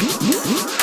Música